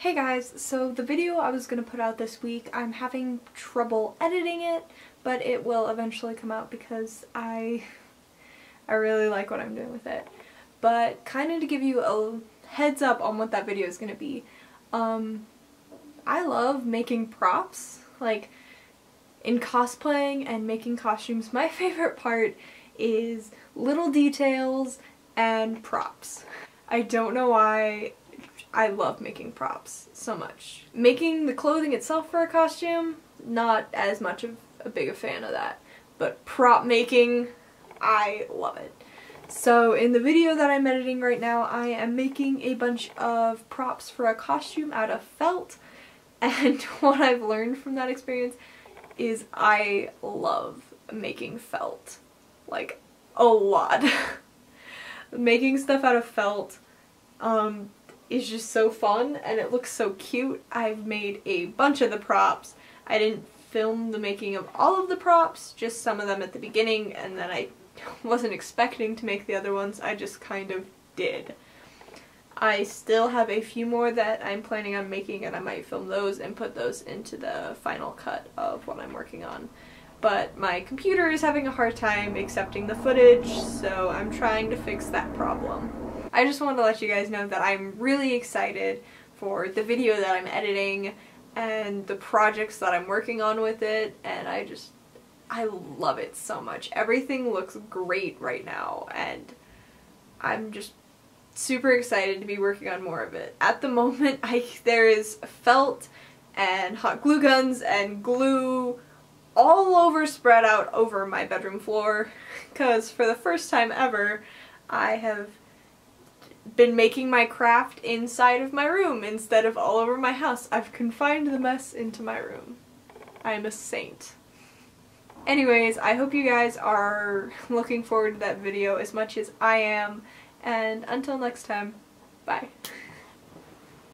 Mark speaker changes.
Speaker 1: Hey guys, so the video I was going to put out this week, I'm having trouble editing it, but it will eventually come out because I I really like what I'm doing with it. But kind of to give you a heads up on what that video is going to be, um, I love making props, like in cosplaying and making costumes, my favorite part is little details and props. I don't know why I love making props so much. Making the clothing itself for a costume, not as much of a big a fan of that. But prop making, I love it. So in the video that I'm editing right now, I am making a bunch of props for a costume out of felt. And what I've learned from that experience is I love making felt. Like, a lot. making stuff out of felt um, is just so fun and it looks so cute. I've made a bunch of the props. I didn't film the making of all of the props, just some of them at the beginning and then I wasn't expecting to make the other ones, I just kind of did. I still have a few more that I'm planning on making and I might film those and put those into the final cut of what I'm working on. But my computer is having a hard time accepting the footage, so I'm trying to fix that problem. I just wanted to let you guys know that I'm really excited for the video that I'm editing and the projects that I'm working on with it and I just I love it so much. Everything looks great right now and I'm just super excited to be working on more of it. At the moment I there is felt and hot glue guns and glue all over spread out over my bedroom floor because for the first time ever I have been making my craft inside of my room instead of all over my house. I've confined the mess into my room. I am a saint. Anyways, I hope you guys are looking forward to that video as much as I am, and until next time, bye.